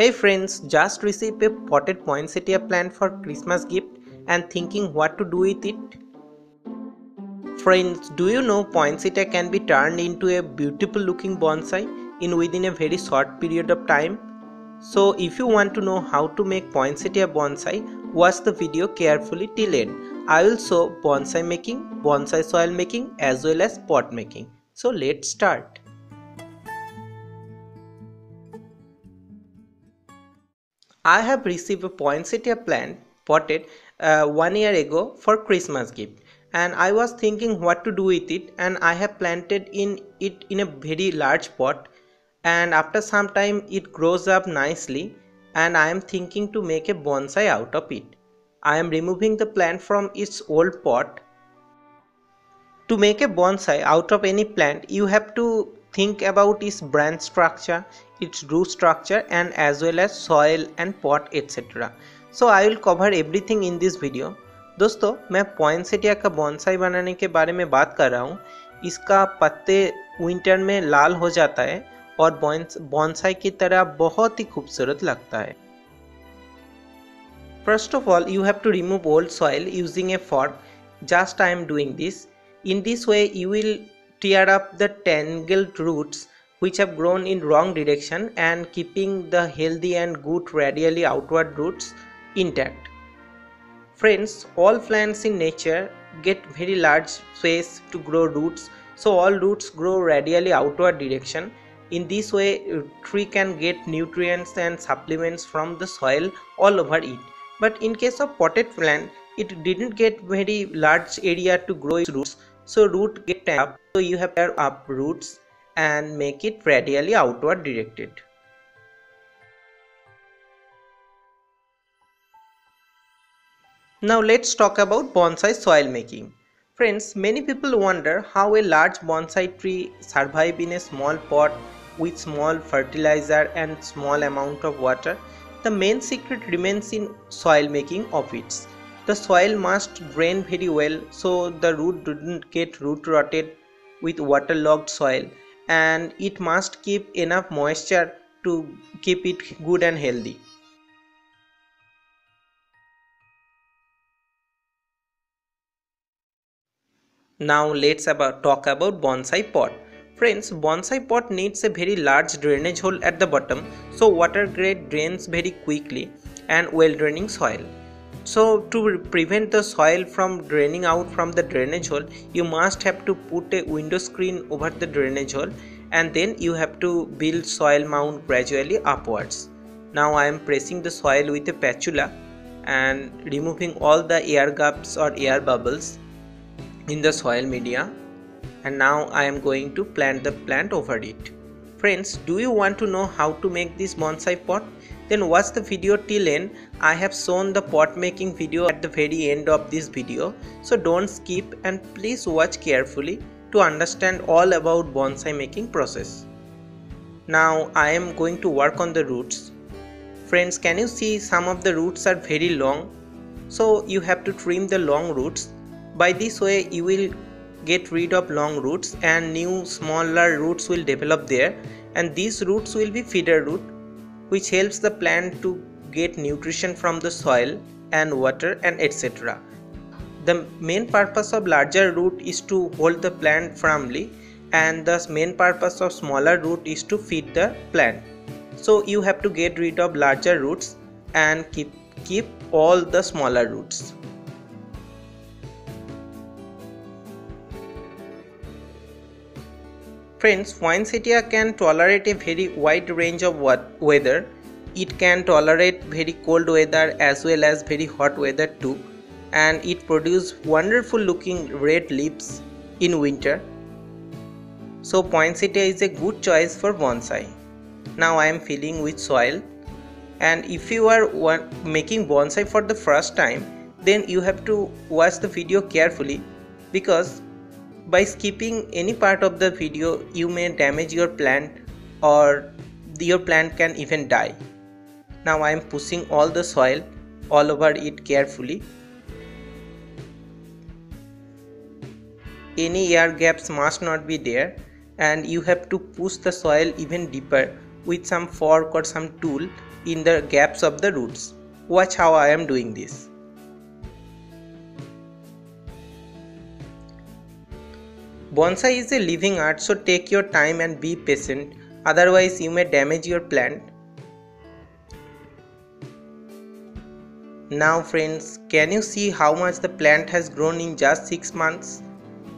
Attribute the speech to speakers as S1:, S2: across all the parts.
S1: Hey friends, just received a potted poinsettia plant for Christmas gift and thinking what to do with it. Friends, do you know poinsettia can be turned into a beautiful looking bonsai in within a very short period of time? So if you want to know how to make poinsettia bonsai, watch the video carefully till end. I will show bonsai making, bonsai soil making as well as pot making. So let's start. I have received a poinsettia plant potted uh, one year ago for Christmas gift and I was thinking what to do with it and I have planted in it in a very large pot and after some time it grows up nicely and I am thinking to make a bonsai out of it. I am removing the plant from its old pot. To make a bonsai out of any plant you have to think about its branch structure, its root structure and as well as soil and pot etc. So I will cover everything in this video. दोस्तों मैं poinsettia का bonsai बनाने के बारे में बात कर रहा हूँ इसका पत्ते विंटर में लाल हो जाता है और बॉन्साई की तरह बहुत ही खूबसूरत लगता है First of all, you have to remove old soil using a fork. Just I am doing this. In this way, you will tear up the tangled roots which have grown in wrong direction and keeping the healthy and good radially outward roots intact. Friends, all plants in nature get very large space to grow roots so all roots grow radially outward direction. In this way, tree can get nutrients and supplements from the soil all over it. But in case of potted plant, it didn't get very large area to grow its roots so root get up so you have to up roots and make it radially outward directed. Now let's talk about bonsai soil making. Friends, many people wonder how a large bonsai tree survive in a small pot with small fertilizer and small amount of water. The main secret remains in soil making of its. The soil must drain very well so the root didn't get root rotted with waterlogged soil and it must keep enough moisture to keep it good and healthy. Now let's about talk about bonsai pot. Friends, bonsai pot needs a very large drainage hole at the bottom so water grade drains very quickly and well draining soil. So to prevent the soil from draining out from the drainage hole, you must have to put a window screen over the drainage hole and then you have to build soil mound gradually upwards. Now I am pressing the soil with a spatula and removing all the air gaps or air bubbles in the soil media and now I am going to plant the plant over it. Friends, do you want to know how to make this bonsai pot? Then watch the video till end. I have shown the pot making video at the very end of this video. So don't skip and please watch carefully to understand all about bonsai making process. Now I am going to work on the roots. Friends can you see some of the roots are very long so you have to trim the long roots. By this way you will get rid of long roots and new smaller roots will develop there and these roots will be feeder root which helps the plant to get nutrition from the soil and water and etc. The main purpose of larger root is to hold the plant firmly and the main purpose of smaller root is to feed the plant. So you have to get rid of larger roots and keep keep all the smaller roots. Friends, poinsettia can tolerate a very wide range of weather. It can tolerate very cold weather as well as very hot weather too and it produces wonderful looking red leaves in winter. So poinsettia is a good choice for bonsai. Now I am filling with soil and if you are making bonsai for the first time then you have to watch the video carefully because by skipping any part of the video you may damage your plant or your plant can even die. Now I am pushing all the soil all over it carefully any air gaps must not be there and you have to push the soil even deeper with some fork or some tool in the gaps of the roots. Watch how I am doing this. Bonsai is a living art so take your time and be patient otherwise you may damage your plant. Now friends, can you see how much the plant has grown in just 6 months?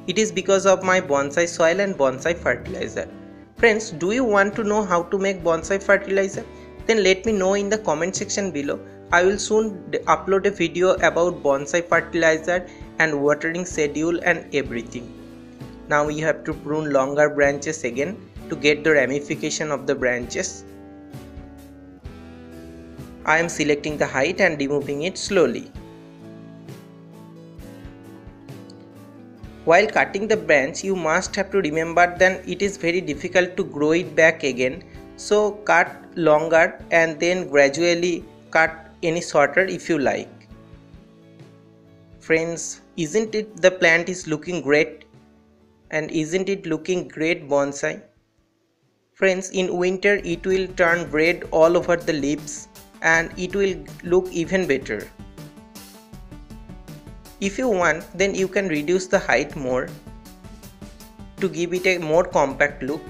S1: It is because of my bonsai soil and bonsai fertilizer. Friends, do you want to know how to make bonsai fertilizer? Then let me know in the comment section below. I will soon upload a video about bonsai fertilizer and watering schedule and everything. Now you have to prune longer branches again to get the ramification of the branches. I am selecting the height and removing it slowly. While cutting the branch, you must have to remember that it is very difficult to grow it back again. So cut longer and then gradually cut any shorter if you like. Friends, isn't it the plant is looking great? And isn't it looking great bonsai? Friends, in winter it will turn red all over the leaves and it will look even better. If you want then you can reduce the height more to give it a more compact look.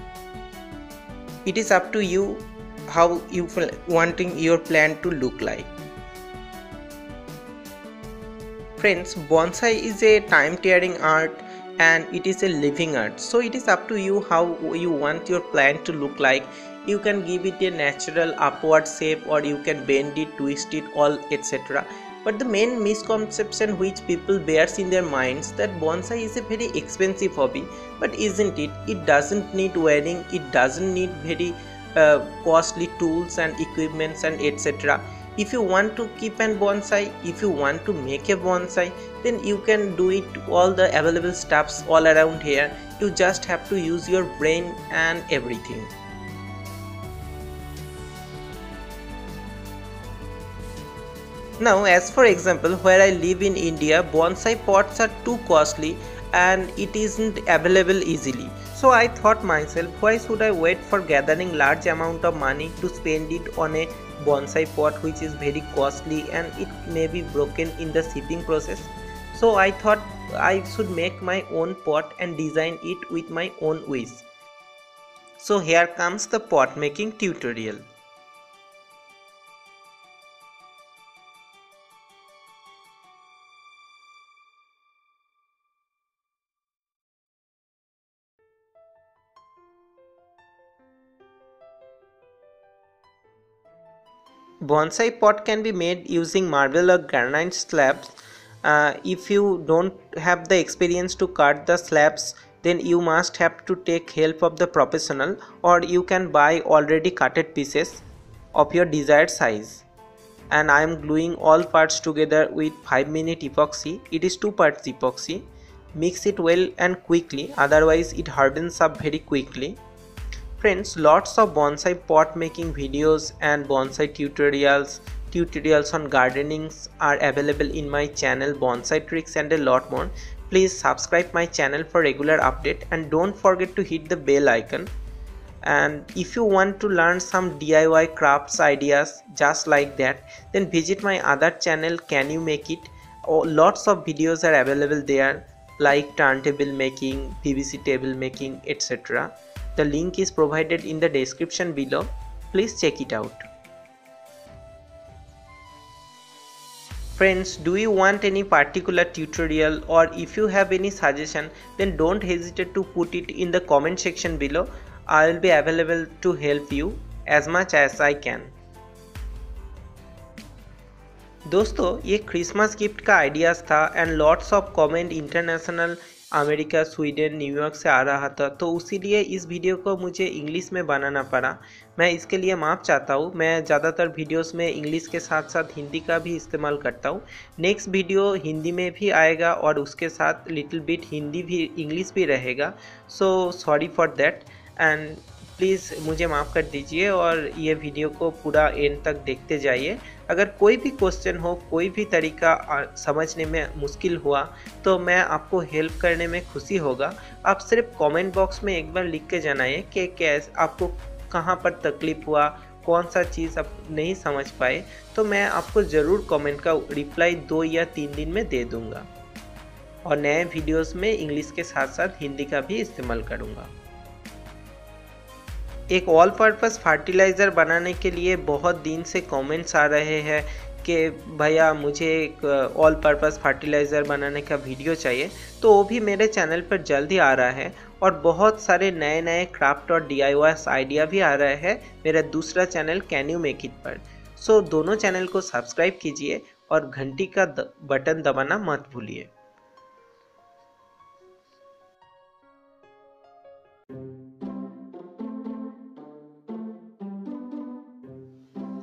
S1: It is up to you how you wanting your plant to look like. Friends, bonsai is a time tearing art and it is a living art. So it is up to you how you want your plant to look like. You can give it a natural upward shape or you can bend it twist it all etc but the main misconception which people bears in their minds that bonsai is a very expensive hobby. But isn't it? It doesn't need wiring it doesn't need very uh, costly tools and equipments and etc if you want to keep an bonsai if you want to make a bonsai then you can do it all the available stuffs all around here you just have to use your brain and everything Now as for example where I live in India bonsai pots are too costly and it isn't available easily. So I thought myself why should I wait for gathering large amount of money to spend it on a bonsai pot which is very costly and it may be broken in the shipping process. So i thought i should make my own pot and design it with my own wish so here comes the pot making tutorial Bonsai pot can be made using marble or granite slabs. Uh, if you don't have the experience to cut the slabs then you must have to take help of the professional or you can buy already cutted pieces of your desired size. And I am gluing all parts together with 5 minute epoxy. It is 2 parts epoxy. Mix it well and quickly otherwise it hardens up very quickly Friends, lots of bonsai pot making videos and bonsai tutorials, tutorials on gardenings are available in my channel Bonsai Tricks and a lot more. Please subscribe my channel for regular update and don't forget to hit the bell icon. And if you want to learn some DIY crafts ideas just like that, then visit my other channel Can You Make It. Oh, lots of videos are available there like turntable making, PVC table making, etc. The link is provided in the description below. Please check it out. Friends, do you want any particular tutorial or if you have any suggestion then don't hesitate to put it in the comment section below. I will be available to help you as much as I can. दोस्तों ये Christmas gift का ideas था and lots of comment international America, Sweden New York से आ रहा था तो उसीलिए इस वीडियो को मुझे इंग्लिश में बनाना पड़ा। मैं इसके लिए माफ़ चाहता हूँ। मैं ज़्यादातर वीडियोस में इंग्लिश के साथ साथ हिंदी का भी इस्तेमाल करता हूँ। नेक्स्ट वीडियो हिंदी में भी आएगा और उसके साथ लिटिल बिट हिंदी भी, इंग्लिश भी रहेगा। So, sorry for that. And please मुझे माफ़ कर दीजिए और ये वीडियो को पूरा एंड तक देखते जाइए। अगर कोई भी क्वेश्चन हो, कोई भी तरीका समझने में मुश्किल हुआ तो मैं आपको हेल्प करने में खुशी होगा। आप सिर्फ़ कमेंट बॉक्स में एक बार लिख के जनाइए कि कैसे, आपको कहाँ पर तकलीफ़ हुआ, कौन सा चीज़ आप नहीं समझ पाए तो मैं आपको ज़रूर कमेंट का रिप्लाई दो या तीन दिन में दे दूँगा। और नए वीडियोस में इंग्लिश के साथ साथ हिंदी का भी इस्तेमाल करूँगा। एक ऑल पर्पज़ फर्टिलाइज़र बनाने के लिए बहुत दिन से कमेंट्स आ रहे हैं कि भैया मुझे एक ऑल पर्पज़ फर्टिलाइज़र बनाने का वीडियो चाहिए। तो वो भी मेरे चैनल पर जल्द आ रहा है और बहुत सारे नए नए क्राफ्ट और डीआईओएस आइडिया भी आ रहे हैं मेरा दूसरा channel can you make it पर। सो दोनों चैनल को सब्सक्राइब कीजिए और घंटी का बटन दबाना मत भूलिए।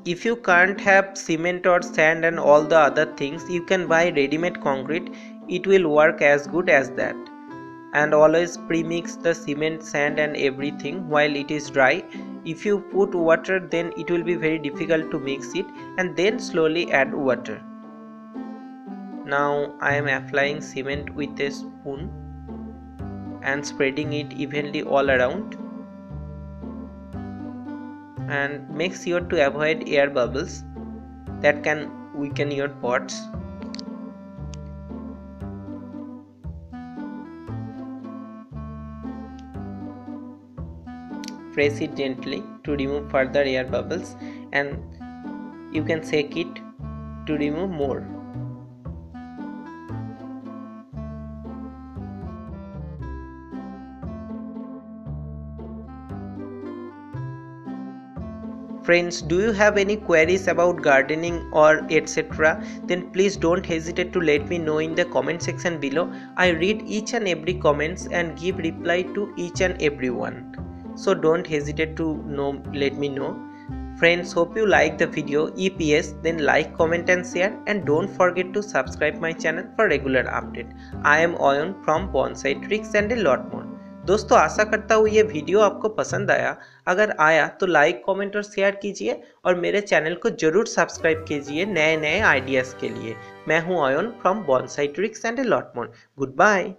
S1: If you can't have cement or sand and all the other things you can buy ready-made concrete. It will work as good as that. And always premix the cement sand and everything while it is dry. If you put water then it will be very difficult to mix it and then slowly add water. Now i am applying cement with a spoon and spreading it evenly all around and make sure to avoid air bubbles that can weaken your pots. Press it gently to remove further air bubbles and you can shake it to remove more Friends, do you have any queries about gardening or etc? Then please don't hesitate to let me know in the comment section below. I read each and every comments and give reply to each and everyone. So don't hesitate to know let me know. Friends, hope you like the video. If yes, then like, comment and share and don't forget to subscribe my channel for regular update. I am Oyon from Bonsai Tricks and a lot more. दोस्तों, आशा करता हूँ ये video आपको पसंद आया। अगर आया तो लाइक कमेंट और शेयर कीजिए और मेरे चैनल को ज़रूर सब्सक्राइब कीजिए नए नए आइडियाज़ के लिए। मैं हूँ Ayan from bonsai tricks and a lot more good bye